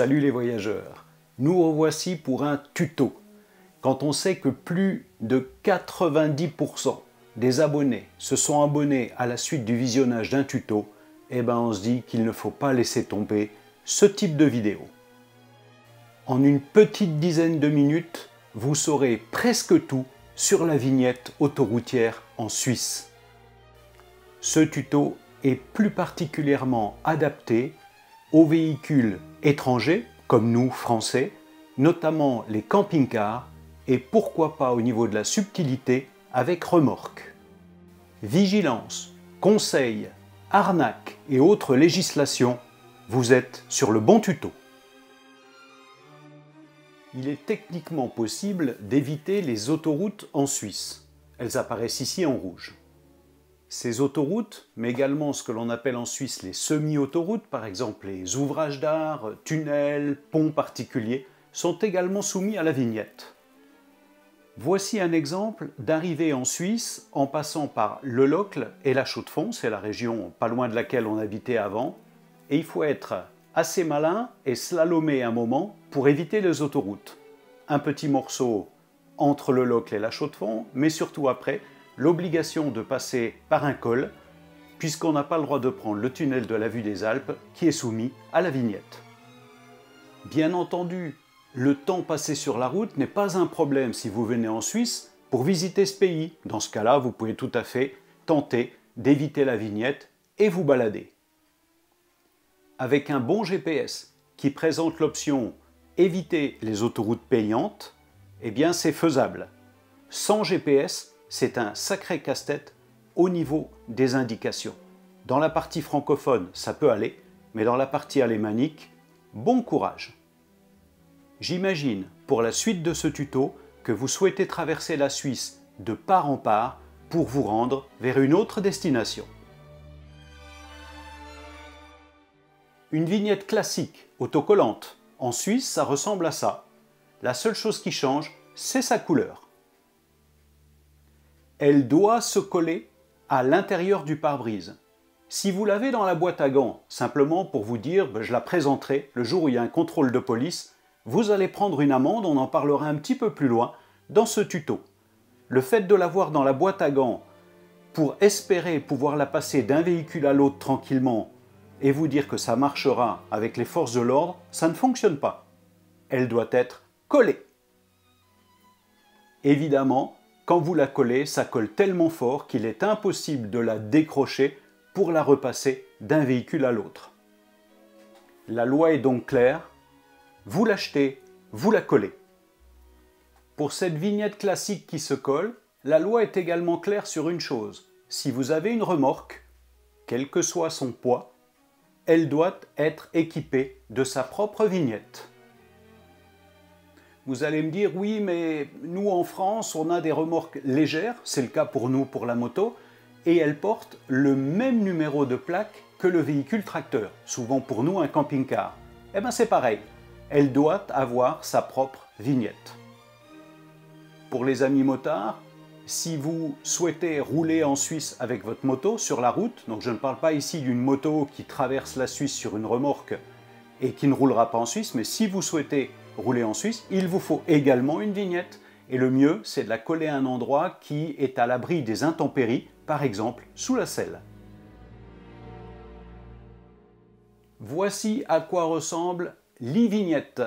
Salut les voyageurs Nous revoici pour un tuto. Quand on sait que plus de 90% des abonnés se sont abonnés à la suite du visionnage d'un tuto, eh ben on se dit qu'il ne faut pas laisser tomber ce type de vidéo. En une petite dizaine de minutes, vous saurez presque tout sur la vignette autoroutière en Suisse. Ce tuto est plus particulièrement adapté aux véhicules étrangers, comme nous, Français, notamment les camping-cars, et pourquoi pas au niveau de la subtilité avec remorque. Vigilance, conseils, arnaques et autres législations, vous êtes sur le bon tuto. Il est techniquement possible d'éviter les autoroutes en Suisse. Elles apparaissent ici en rouge. Ces autoroutes, mais également ce que l'on appelle en Suisse les semi-autoroutes, par exemple les ouvrages d'art, tunnels, ponts particuliers, sont également soumis à la vignette. Voici un exemple d'arrivée en Suisse en passant par Le Locle et la Chaux-de-Fonds, c'est la région pas loin de laquelle on habitait avant, et il faut être assez malin et slalomer un moment pour éviter les autoroutes. Un petit morceau entre Le Locle et la Chaux-de-Fonds, mais surtout après, l'obligation de passer par un col, puisqu'on n'a pas le droit de prendre le tunnel de la vue des Alpes qui est soumis à la vignette. Bien entendu, le temps passé sur la route n'est pas un problème si vous venez en Suisse pour visiter ce pays. Dans ce cas-là, vous pouvez tout à fait tenter d'éviter la vignette et vous balader. Avec un bon GPS qui présente l'option éviter les autoroutes payantes, eh bien c'est faisable. Sans GPS, c'est un sacré casse-tête au niveau des indications. Dans la partie francophone, ça peut aller, mais dans la partie alémanique, bon courage. J'imagine, pour la suite de ce tuto, que vous souhaitez traverser la Suisse de part en part pour vous rendre vers une autre destination. Une vignette classique, autocollante. En Suisse, ça ressemble à ça. La seule chose qui change, c'est sa couleur elle doit se coller à l'intérieur du pare-brise. Si vous l'avez dans la boîte à gants, simplement pour vous dire ben, je la présenterai le jour où il y a un contrôle de police, vous allez prendre une amende, on en parlera un petit peu plus loin dans ce tuto. Le fait de l'avoir dans la boîte à gants pour espérer pouvoir la passer d'un véhicule à l'autre tranquillement et vous dire que ça marchera avec les forces de l'ordre, ça ne fonctionne pas. Elle doit être collée. Évidemment, quand vous la collez, ça colle tellement fort qu'il est impossible de la décrocher pour la repasser d'un véhicule à l'autre. La loi est donc claire, vous l'achetez, vous la collez. Pour cette vignette classique qui se colle, la loi est également claire sur une chose. Si vous avez une remorque, quel que soit son poids, elle doit être équipée de sa propre vignette. Vous allez me dire, oui, mais nous en France, on a des remorques légères, c'est le cas pour nous pour la moto, et elles portent le même numéro de plaque que le véhicule tracteur, souvent pour nous un camping-car. Eh bien c'est pareil, elle doit avoir sa propre vignette. Pour les amis motards, si vous souhaitez rouler en Suisse avec votre moto sur la route, donc je ne parle pas ici d'une moto qui traverse la Suisse sur une remorque et qui ne roulera pas en Suisse, mais si vous souhaitez rouler en Suisse, il vous faut également une vignette. Et le mieux, c'est de la coller à un endroit qui est à l'abri des intempéries, par exemple sous la selle. Voici à quoi ressemble l'e-vignette.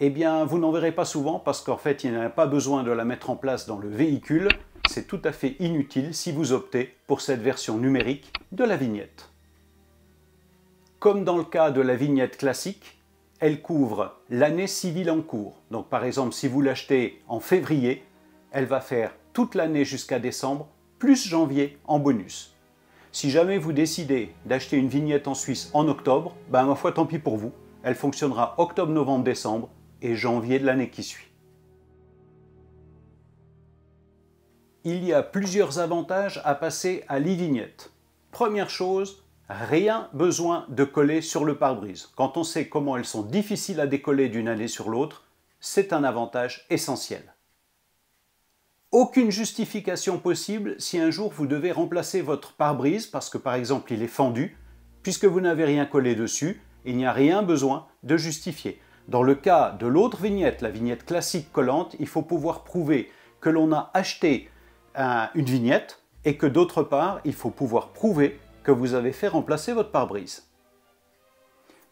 Eh bien, vous n'en verrez pas souvent parce qu'en fait, il n'y a pas besoin de la mettre en place dans le véhicule. C'est tout à fait inutile si vous optez pour cette version numérique de la vignette. Comme dans le cas de la vignette classique, elle couvre l'année civile en cours. Donc par exemple, si vous l'achetez en février, elle va faire toute l'année jusqu'à décembre, plus janvier en bonus. Si jamais vous décidez d'acheter une vignette en Suisse en octobre, ben ma foi tant pis pour vous, elle fonctionnera octobre, novembre, décembre et janvier de l'année qui suit. Il y a plusieurs avantages à passer à l'e-vignette. Première chose, Rien besoin de coller sur le pare-brise. Quand on sait comment elles sont difficiles à décoller d'une année sur l'autre, c'est un avantage essentiel. Aucune justification possible si un jour vous devez remplacer votre pare-brise parce que par exemple il est fendu, puisque vous n'avez rien collé dessus, Il n'y a rien besoin de justifier. Dans le cas de l'autre vignette, la vignette classique collante, il faut pouvoir prouver que l'on a acheté une vignette et que d'autre part, il faut pouvoir prouver que vous avez fait remplacer votre pare-brise.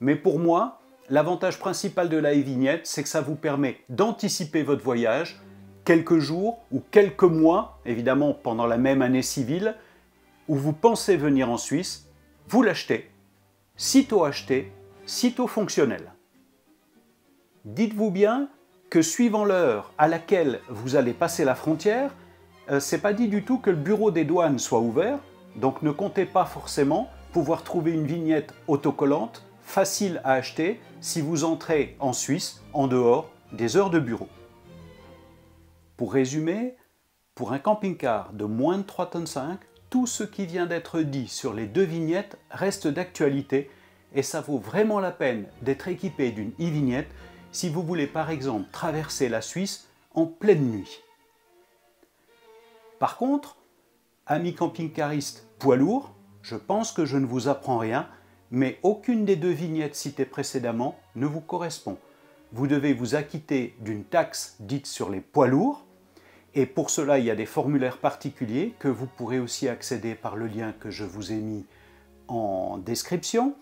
Mais pour moi, l'avantage principal de la e-vignette, c'est que ça vous permet d'anticiper votre voyage quelques jours ou quelques mois, évidemment pendant la même année civile, où vous pensez venir en Suisse, vous l'achetez, sitôt acheté, sitôt fonctionnel. Dites-vous bien que suivant l'heure à laquelle vous allez passer la frontière, euh, c'est pas dit du tout que le bureau des douanes soit ouvert, donc ne comptez pas forcément pouvoir trouver une vignette autocollante facile à acheter si vous entrez en Suisse en dehors des heures de bureau. Pour résumer, pour un camping-car de moins de 3 tonnes 5, tout ce qui vient d'être dit sur les deux vignettes reste d'actualité et ça vaut vraiment la peine d'être équipé d'une e-vignette si vous voulez par exemple traverser la Suisse en pleine nuit. Par contre, amis camping-caristes poids lourds, je pense que je ne vous apprends rien, mais aucune des deux vignettes citées précédemment ne vous correspond. Vous devez vous acquitter d'une taxe dite sur les poids lourds, et pour cela, il y a des formulaires particuliers que vous pourrez aussi accéder par le lien que je vous ai mis en description.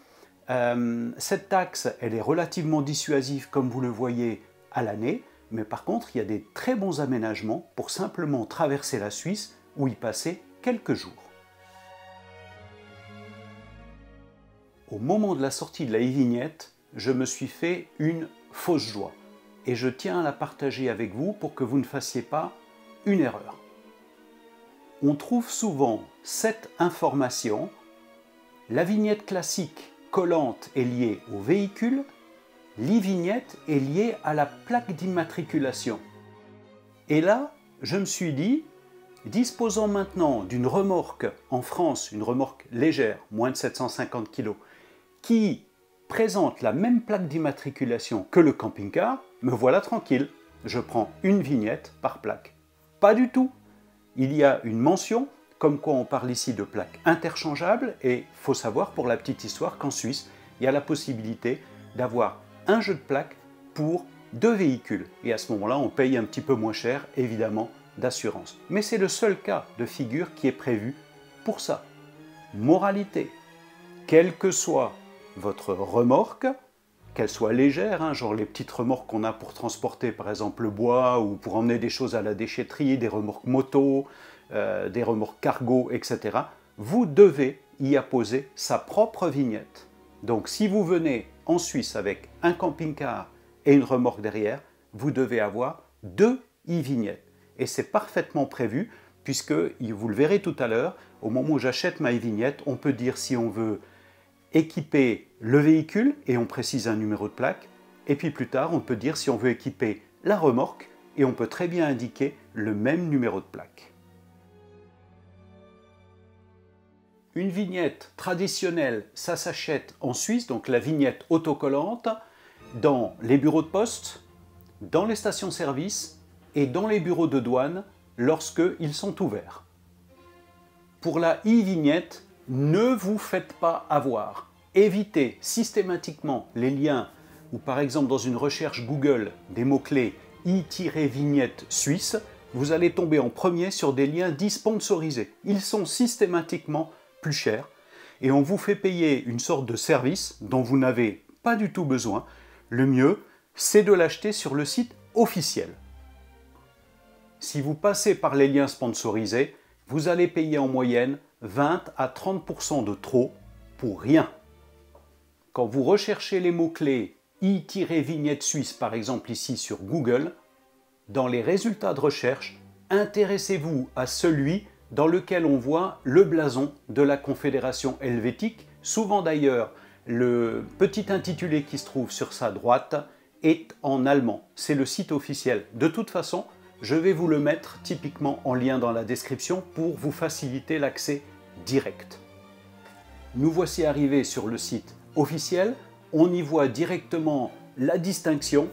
Euh, cette taxe, elle est relativement dissuasive, comme vous le voyez, à l'année, mais par contre, il y a des très bons aménagements pour simplement traverser la Suisse ou y passer quelques jours. Au moment de la sortie de la e-vignette, je me suis fait une fausse joie et je tiens à la partager avec vous pour que vous ne fassiez pas une erreur. On trouve souvent cette information, la vignette classique collante est liée au véhicule, l'e-vignette est liée à la plaque d'immatriculation. Et là, je me suis dit, disposant maintenant d'une remorque en France, une remorque légère, moins de 750 kg, qui présente la même plaque d'immatriculation que le camping-car, me voilà tranquille. Je prends une vignette par plaque. Pas du tout. Il y a une mention, comme quoi on parle ici de plaques interchangeables, et faut savoir pour la petite histoire qu'en Suisse, il y a la possibilité d'avoir un jeu de plaques pour deux véhicules. Et à ce moment-là, on paye un petit peu moins cher, évidemment, d'assurance. Mais c'est le seul cas de figure qui est prévu pour ça. Moralité, quelle que soit votre remorque, qu'elle soit légère, hein, genre les petites remorques qu'on a pour transporter par exemple le bois ou pour emmener des choses à la déchetterie, des remorques moto, euh, des remorques cargo, etc., vous devez y apposer sa propre vignette. Donc si vous venez en Suisse avec un camping-car et une remorque derrière, vous devez avoir deux e-vignettes. Et c'est parfaitement prévu puisque, vous le verrez tout à l'heure, au moment où j'achète ma e-vignette, on peut dire si on veut équiper le véhicule et on précise un numéro de plaque. Et puis plus tard, on peut dire si on veut équiper la remorque et on peut très bien indiquer le même numéro de plaque. Une vignette traditionnelle, ça s'achète en Suisse, donc la vignette autocollante, dans les bureaux de poste, dans les stations-service et dans les bureaux de douane lorsqu'ils sont ouverts. Pour la e-vignette, ne vous faites pas avoir. Évitez systématiquement les liens ou par exemple dans une recherche Google des mots-clés i-vignette suisse, vous allez tomber en premier sur des liens dits sponsorisés. Ils sont systématiquement plus chers et on vous fait payer une sorte de service dont vous n'avez pas du tout besoin. Le mieux, c'est de l'acheter sur le site officiel. Si vous passez par les liens sponsorisés, vous allez payer en moyenne 20 à 30% de trop pour rien. Quand vous recherchez les mots-clés i-vignette suisse par exemple ici sur Google, dans les résultats de recherche, intéressez-vous à celui dans lequel on voit le blason de la Confédération helvétique. Souvent d'ailleurs, le petit intitulé qui se trouve sur sa droite est en allemand. C'est le site officiel. De toute façon, je vais vous le mettre typiquement en lien dans la description pour vous faciliter l'accès direct. Nous voici arrivés sur le site officiel. On y voit directement la distinction.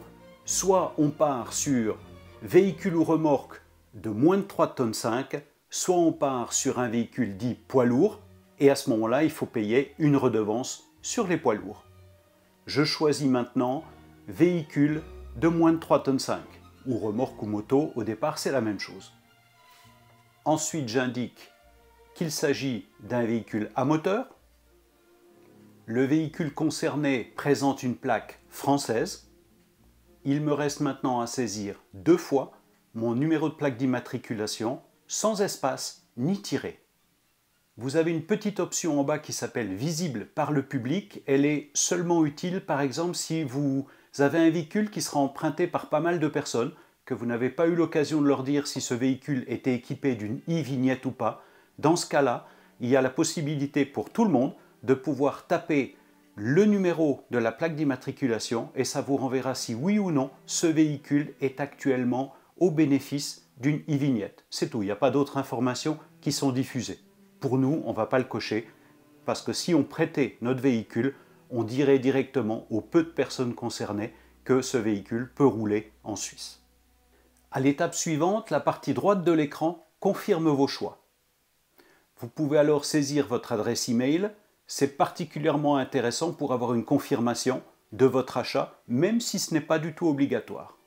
Soit on part sur véhicule ou remorque de moins de 3 tonnes 5, soit on part sur un véhicule dit poids lourd, et à ce moment-là, il faut payer une redevance sur les poids lourds. je choisis maintenant véhicule de moins de 3 tonnes 5 ou remorque ou moto, au départ c'est la même chose. Ensuite j'indique s'agit d'un véhicule à moteur. Le véhicule concerné présente une plaque française. Il me reste maintenant à saisir deux fois mon numéro de plaque d'immatriculation sans espace ni tiré. Vous avez une petite option en bas qui s'appelle Visible par le public. Elle est seulement utile par exemple si vous avez un véhicule qui sera emprunté par pas mal de personnes, que vous n'avez pas eu l'occasion de leur dire si ce véhicule était équipé d'une e-vignette ou pas. Dans ce cas-là, il y a la possibilité pour tout le monde de pouvoir taper le numéro de la plaque d'immatriculation et ça vous renverra si oui ou non ce véhicule est actuellement au bénéfice d'une e-vignette. C'est tout, il n'y a pas d'autres informations qui sont diffusées. Pour nous, on ne va pas le cocher parce que si on prêtait notre véhicule, on dirait directement aux peu de personnes concernées que ce véhicule peut rouler en Suisse. À l'étape suivante, la partie droite de l'écran confirme vos choix. Vous pouvez alors saisir votre adresse email. C'est particulièrement intéressant pour avoir une confirmation de votre achat, même si ce n'est pas du tout obligatoire.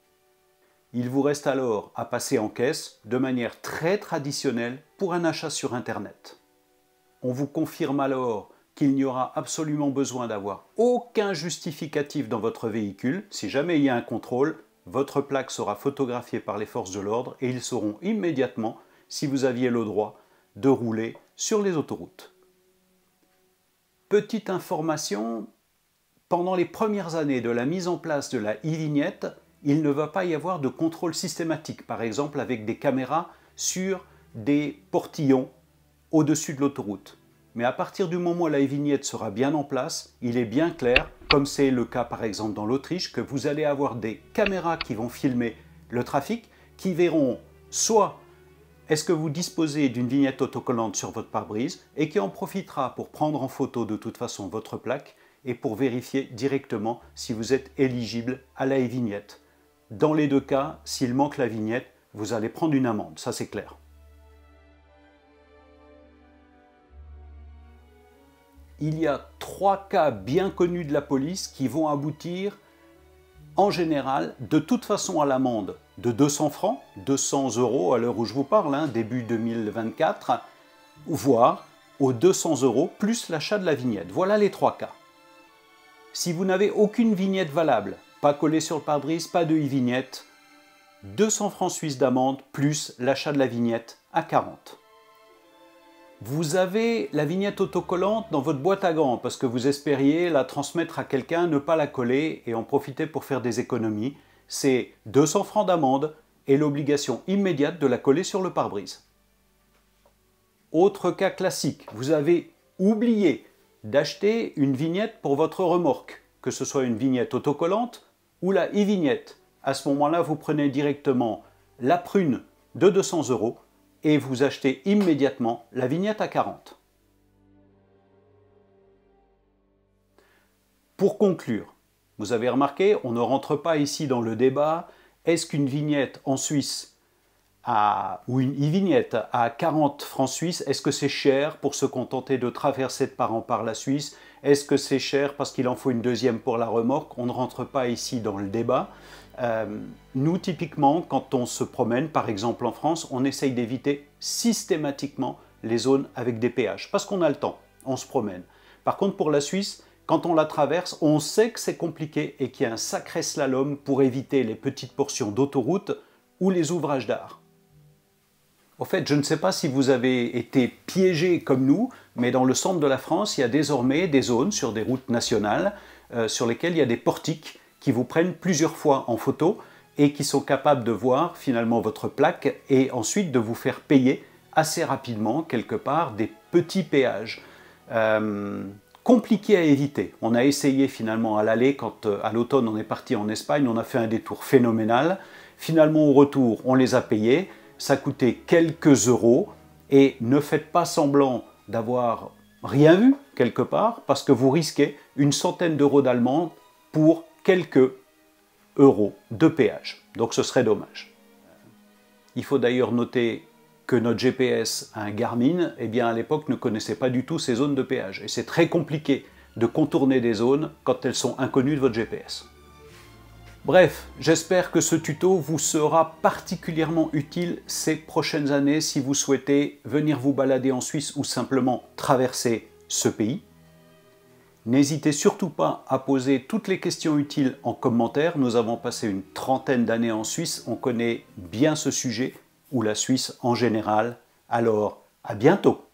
Il vous reste alors à passer en caisse de manière très traditionnelle pour un achat sur Internet. On vous confirme alors qu'il n'y aura absolument besoin d'avoir aucun justificatif dans votre véhicule. Si jamais il y a un contrôle, votre plaque sera photographiée par les forces de l'ordre et ils sauront immédiatement si vous aviez le droit de rouler sur les autoroutes. Petite information, pendant les premières années de la mise en place de la e-vignette, il ne va pas y avoir de contrôle systématique, par exemple avec des caméras sur des portillons au-dessus de l'autoroute. Mais à partir du moment où la vignette sera bien en place, il est bien clair, comme c'est le cas par exemple dans l'Autriche, que vous allez avoir des caméras qui vont filmer le trafic, qui verront soit est-ce que vous disposez d'une vignette autocollante sur votre pare-brise et qui en profitera pour prendre en photo de toute façon votre plaque et pour vérifier directement si vous êtes éligible à la vignette. Dans les deux cas, s'il manque la vignette, vous allez prendre une amende, ça c'est clair. il y a trois cas bien connus de la police qui vont aboutir en général de toute façon à l'amende de 200 francs, 200 euros à l'heure où je vous parle, hein, début 2024, voire aux 200 euros plus l'achat de la vignette. Voilà les trois cas. Si vous n'avez aucune vignette valable, pas collée sur le pare-brise, pas de e-vignette, 200 francs suisses d'amende plus l'achat de la vignette à 40. Vous avez la vignette autocollante dans votre boîte à gants parce que vous espériez la transmettre à quelqu'un, ne pas la coller et en profiter pour faire des économies. C'est 200 francs d'amende et l'obligation immédiate de la coller sur le pare-brise. Autre cas classique, vous avez oublié d'acheter une vignette pour votre remorque, que ce soit une vignette autocollante ou la e-vignette. À ce moment-là, vous prenez directement la prune de 200 euros et vous achetez immédiatement la vignette à 40. Pour conclure, vous avez remarqué, on ne rentre pas ici dans le débat, est-ce qu'une vignette en Suisse ou une e-vignette à 40 francs suisses, est-ce que c'est cher pour se contenter de traverser de part en part la Suisse? Est-ce que c'est cher parce qu'il en faut une deuxième pour la remorque? On ne rentre pas ici dans le débat. Euh, nous, typiquement, quand on se promène, par exemple en France, on essaye d'éviter systématiquement les zones avec des péages, parce qu'on a le temps, on se promène. Par contre, pour la Suisse, quand on la traverse, on sait que c'est compliqué et qu'il y a un sacré slalom pour éviter les petites portions d'autoroute ou les ouvrages d'art. Au fait, je ne sais pas si vous avez été piégé comme nous, mais dans le centre de la France, il y a désormais des zones sur des routes nationales euh, sur lesquelles il y a des portiques qui vous prennent plusieurs fois en photo et qui sont capables de voir finalement votre plaque et ensuite de vous faire payer assez rapidement quelque part des petits péages. Euh, compliqué à éviter. On a essayé finalement à l'aller quand euh, à l'automne on est parti en Espagne, on a fait un détour phénoménal. Finalement au retour on les a payés, ça coûtait quelques euros et ne faites pas semblant d'avoir rien vu quelque part parce que vous risquez une centaine d'euros d'allemande pour quelques euros de péage. Donc ce serait dommage. Il faut d'ailleurs noter que notre GPS, un Garmin, eh bien à l'époque ne connaissait pas du tout ces zones de péage. Et c'est très compliqué de contourner des zones quand elles sont inconnues de votre GPS. Bref, j'espère que ce tuto vous sera particulièrement utile ces prochaines années si vous souhaitez venir vous balader en Suisse ou simplement traverser ce pays. N'hésitez surtout pas à poser toutes les questions utiles en commentaire. Nous avons passé une trentaine d'années en Suisse, on connaît bien ce sujet, ou la Suisse en général. Alors, à bientôt